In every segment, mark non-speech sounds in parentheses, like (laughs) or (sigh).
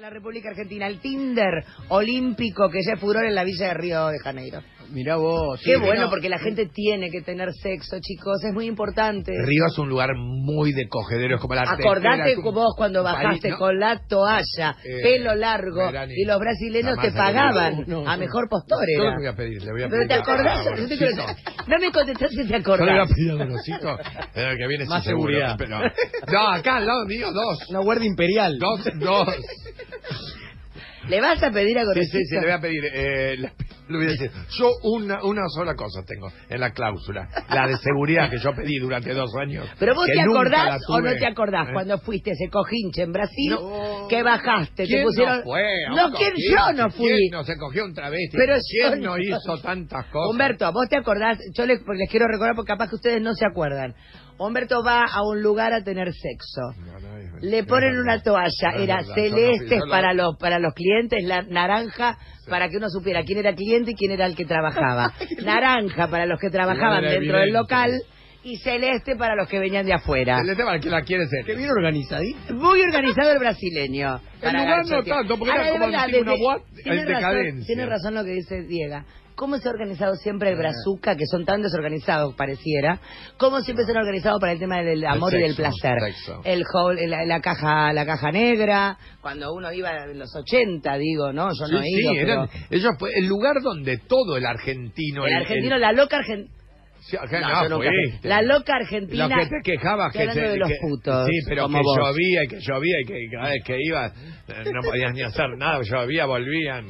en la República Argentina, el Tinder olímpico que ya es furor en la Villa de Río de Janeiro. Mirá vos. Qué sí, bueno, no, porque la gente tiene que tener sexo, chicos, es muy importante. Río es un lugar muy de cogedero, es como la Acordate un vos cuando país, bajaste ¿no? con la toalla, Eh, pelo largo, verani. y los brasileños te pagaban. No, a mejor postor Yo le voy a pedir, le voy a Pero pedir. te a- acordás, a Yo te Gorosito. quiero- no me contestaste si te Yo le voy acordás. a pedir a Gorosito, el que viene Más seguro, seguridad. pero- no, acá al lado mío, dos. Una guardia imperial. Dos, dos. ¿Le vas a pedir a Sí, Gorosito? sí, sí, le voy a pedir. Eh, le, le voy a decir. Yo una, una sola cosa tengo en la cláusula. La de seguridad que yo pedí durante dos años. Pero vos te acordás o no te acordás ¿Eh? cuando fuiste ese cojinche en Brasil No. que bajaste, ¿Quién te pusieron no fue? No, ¿quién yo no fui? ¿Quién no se cogió un travesti? Pero ¿Quién yo no hizo tantas cosas? Humberto, vos te acordás, yo les, les quiero recordar porque capaz que ustedes no se acuerdan. Humberto va a un lugar a tener sexo. No, no, Le ponen una toalla, era celeste para los para los clientes, la naranja para que uno supiera quién era cliente y quién era el que trabajaba. (laughs) naranja para los que trabajaban dentro del local y celeste para los que venían de afuera. El tema es que la quiere ser. Que bien organizadito. Muy organizado el brasileño. El para lugar no tanto, porque Ahora, era como verdad, decir una boate tiene en razón, decadencia. tiene razón lo que dice Diego. ¿Cómo se ha organizado siempre el Ah. Brazuca, que son tan desorganizados, pareciera? ¿Cómo siempre se han organizado para el tema del amor y del sexo, placer? sexo. El hall, la, la caja la caja negra, cuando uno iba en los 80, digo, ¿no? Yo Sí, no he sí, ido, eran- pero ellos fue el lugar donde todo el argentino. el argentino, la loca argentina... Sí, acá No, no, yo nunca fuiste. fui. La loca argentina... Lo que te quejabas que, se- de los que- putos, sí pero como que vos. llovía y que llovía y que cada vez que ibas eh, no podías ni hacer nada llovía volvían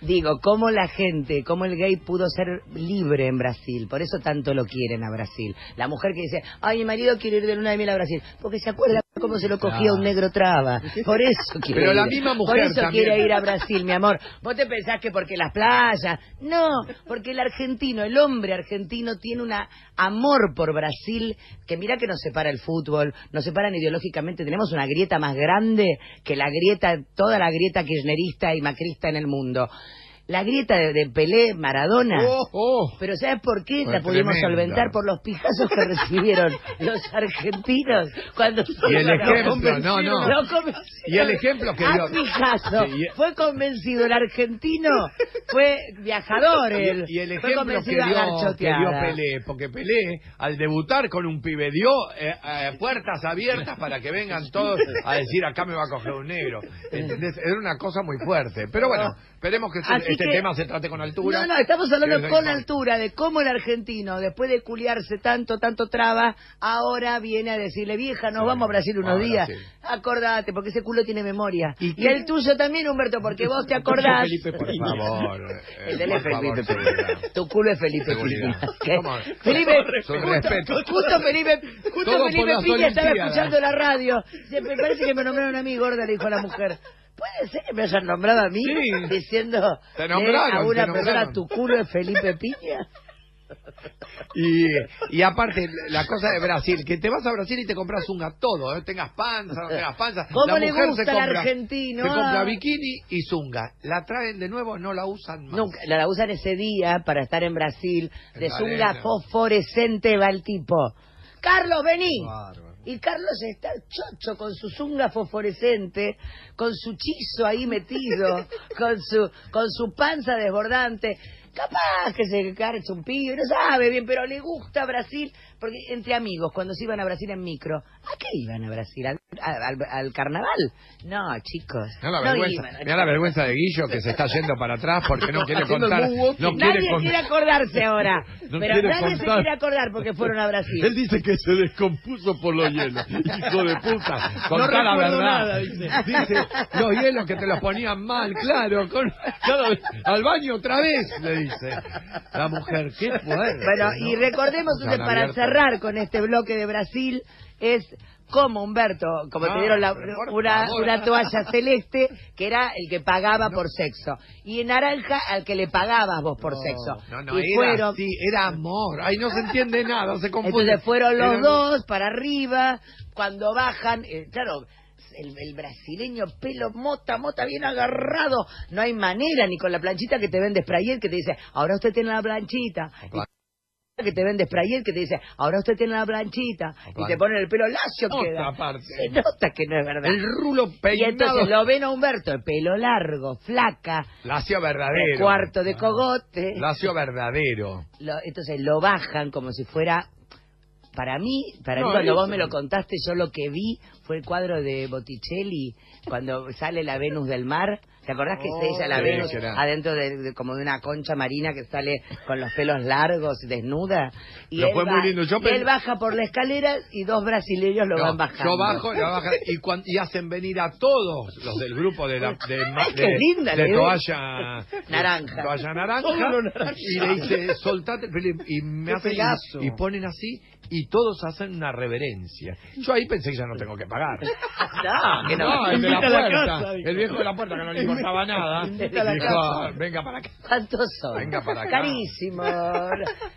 Digo, cómo la gente, cómo el gay pudo ser libre en Brasil. Por eso tanto lo quieren a Brasil. La mujer que dice, ay, mi marido quiere ir de luna de miel a Brasil. Porque se acuerda cómo se lo cogía un negro traba. Por eso quiere Pero ir. misma mujer Por eso también. quiere ir a Brasil, mi amor. Vos te pensás que porque las playas. No, porque el argentino, el hombre argentino tiene un amor por Brasil que mira que nos separa el fútbol, nos separan ideológicamente. Tenemos una grieta más grande que la grieta, toda la grieta kirchnerista y macrista en el mundo. La grieta de, de Pelé, Maradona. oh, oh. Pero ¿sabes por qué Fue la pudimos tremenda. solventar? Por los pijazos que recibieron los argentinos cuando Y el lo ejemplo, no, no. Y el ejemplo que dio- pijazo. Sí, y- Fue convencido el argentino, fue viajador él. y, y el fue ejemplo que dio, que dio garchoteada. Pelé, porque Pelé, al debutar con un pibe, dio eh, eh, puertas abiertas para que vengan todos a decir acá me va a coger un negro. ¿Entendés? Era una cosa muy fuerte. Pero bueno, esperemos que Así este que- tema se trate con altura. No, no, estamos hablando con altura de cómo el argentino, después de culiarse tanto, tanto traba, ahora viene a decirle, vieja, nos Sí, vamos a Brasil unos ahora días. sí. Acordate, porque ese culo tiene memoria. ¿Y Y, el tuyo también, Humberto, porque vos te acordás. Felipe Por (laughs) favor. eh, El de él es por Felipe. Tu culo es Felipe. Felipe, (laughs) justo, justo Felipe, justo Felipe Piña estaba escuchando la radio. Me parece que me nombraron a mí, gorda, le dijo a la mujer. ¿Puede ser que me hayan nombrado a mí? Sí. Diciendo Te nombraron, a una te persona, tu culo es Felipe Piña. Y, y aparte, la cosa de Brasil, que te vas a Brasil y te compras un todo, ¿eh? tengas panza, no tengas panza. ¿Cómo la le mujer gusta se compra, argentino, Se compra ah? bikini y zunga. La traen de nuevo, no la usan más. Nunca, la usan ese día para estar en Brasil. De zunga arena. fosforescente va el tipo. Carlos, vení. Bárbaro. Y Carlos está chocho con su zunga fosforescente, con su chizo ahí metido, (laughs) con su, con su panza desbordante. Capaz que se carcha un pibe, no sabe bien, pero le gusta Brasil, porque entre amigos, cuando se iban a Brasil en micro, ¿a qué iban a Brasil? ¿Al, al- al carnaval? No, chicos. Mira la, no vergüenza, iban mirá la vergüenza de Guillo que se está yendo para atrás porque no quiere contar. No quiere Nadie con- quiere acordarse ahora. (laughs) No pero quiere nadie se quiere acordar porque fueron a Brasil. Él dice que se descompuso por los hielos. (laughs) Hijo de puta. Contá la verdad. nada, dice. Dice, los hielos que te los ponían mal, claro. Con, al baño otra vez, le dice. La mujer, qué fuerte. Bueno, ¿no? y recordemos para cerrar con este bloque de Brasil, es como Humberto, como No, te dieron la- una, una toalla (laughs) celeste, que era el que pagaba por sexo. Y en naranja, al que le pagabas vos por sexo. No, no, y era fueron, así, era amor. Ay, no se entiende nada, se confunde. entonces fueron los Era- dos para arriba, cuando bajan, eh, claro, el, el brasileño pelo mota, mota bien agarrado, no hay manera ni con la planchita que te vende Sprayer que te dice, ahora usted tiene la planchita. Y que te vende Sprayet que te dice, ahora usted tiene la planchita y te ponen el pelo lacio queda. parte. Se nota que no es verdad. El rulo y peinado. entonces lo ven a Humberto, el pelo largo, flaca, Lacio verdadero. cuarto de cogote. Lacio verdadero. Lo- entonces lo bajan como si fuera para mí para No, mí cuando eso. vos me lo contaste yo lo que vi fue el cuadro de Botticelli cuando sale la Venus del mar. ¿te acordás que se ella la Venus adentro de, de- como de una concha marina que sale con los pelos largos desnuda y, él, fue muy lindo. Yo y pen- él baja por la escalera y dos brasileños lo No, van bajando. Yo bajo, la bajan y, cuan- y hacen venir a todos los del grupo de la de, Ay, de- linda (laughs) toalla Naranja. toalla y le dice soltate Felipe", y me hacen y ponen así y todos hacen una reverencia. Yo ahí pensé que ya no tengo que pagar. No (laughs) que no, No, el de la puerta, casa, el viejo de la puerta que no le importaba nada. Invita a la dijo, casa. venga para acá. ¿Cuántos son? Venga para acá. Carísimo.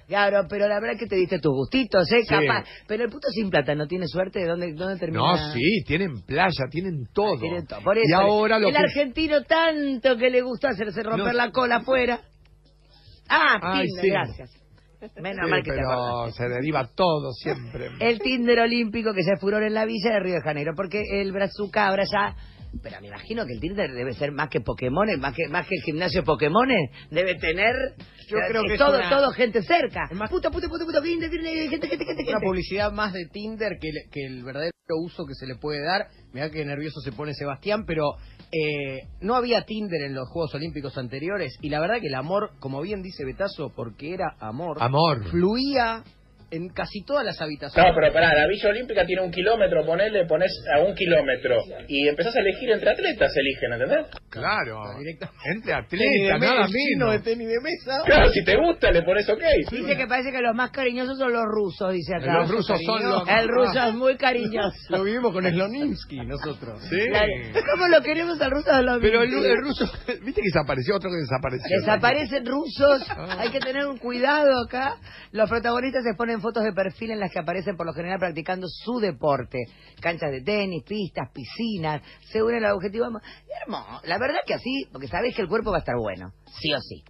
Claro, pero la verdad que te diste tus gustitos, ¿eh? Sí. Capaz. Pero el puto sin plata no tiene suerte de dónde, dónde termina. No, sí, tienen playa, tienen todo. Tiene todo. Por eso, y ahora lo el que argentino tanto que le gusta hacerse romper No. la cola afuera. Ah, Ay, sí. gracias. Menos Sí, mal que te pero acordaste. se deriva todo siempre. El Tinder olímpico que se furor en la villa de Río de Janeiro, porque el Brazuca ahora ya... Pero me imagino que el Tinder debe ser más que Pokémon, más que, más que el gimnasio Pokémon, debe tener... Yo creo que todo, una- todo gente cerca. Más- puto, puto, puto, Tinder, Tinder, gente, gente, gente, Una gente. publicidad más de Tinder que, el- que el verdadero uso que se le puede dar. Mirá que nervioso se pone Sebastián, pero eh, no había Tinder en los Juegos Olímpicos anteriores y la verdad que el amor, como bien dice Betazo, porque era amor, Amor. fluía en casi todas las habitaciones. No, pero pará, la Villa Olímpica tiene un kilómetro, ponele, pones a un kilómetro y empezás a elegir entre atletas, eligen, ¿entendés? Claro. Directamente. Entre de atletas, nada el chino de menos. tenis de mesa. Claro, si te gusta, le pones ok. Dice que parece que los más cariñosos son los rusos, dice acá. Los rusos son los... El ruso es muy cariñoso. Lo vivimos con Sloninsky nosotros. Sí. ¿Cómo lo queremos al ruso? Lo Pero el, mismo. el ruso, (laughs) viste que desapareció, otro que desapareció. Desaparecen rusos, Ah. hay que tener un cuidado acá. Los protagonistas se ponen fotos de perfil en las que aparecen por lo general practicando su deporte. Canchas de tenis, pistas, piscinas, se unen al objetivo. Hermoso. La verdad que así, porque sabes que el cuerpo va a estar bueno, sí o sí.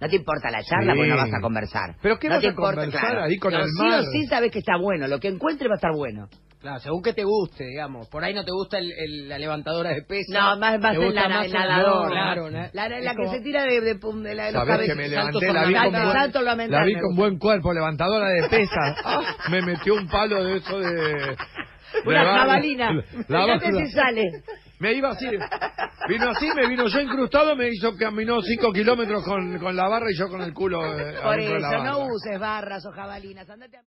No te importa la charla, Sí. porque no vas a conversar. ¿Pero qué no vas te a importa, conversar claro. ahí con el sí mar? o sí sabes que está bueno, lo que encuentre va a estar bueno. Claro, según que te guste, digamos. Por ahí no te gusta el- el- la levantadora de peso. No, más, más el, nada- más el nadador. no, claro, la, ¿no? la, la Es que como- se tira de, de, pum- de la de los Sabés que me levanté, la vi con buen, Salto ornamental, la vi con buen cuerpo, levantadora de pesas. (laughs) Ah, me metió un palo de eso de... de Una jabalina. La Fíjate si sale. Me iba así. Vino así, me vino yo incrustado, me hizo caminó cinco kilómetros con, con la barra y yo con el culo eh, Por la eso, no uses barras o jabalinas. Andate a...